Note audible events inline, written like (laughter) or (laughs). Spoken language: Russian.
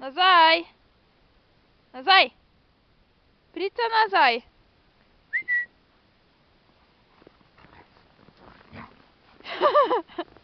Назай! Назай! Прица назай! (laughs)